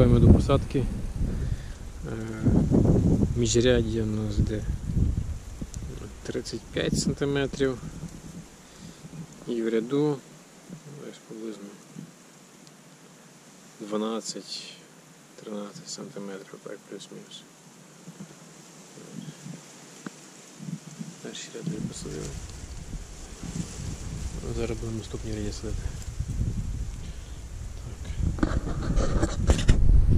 Приступаємо до посадки. Е, міжряддя у нас де 35 см. І в ряду десь приблизно 12-13 см, так, плюс-мінус. Перший ряд посадили. Зараз будемо наступні ряді садити.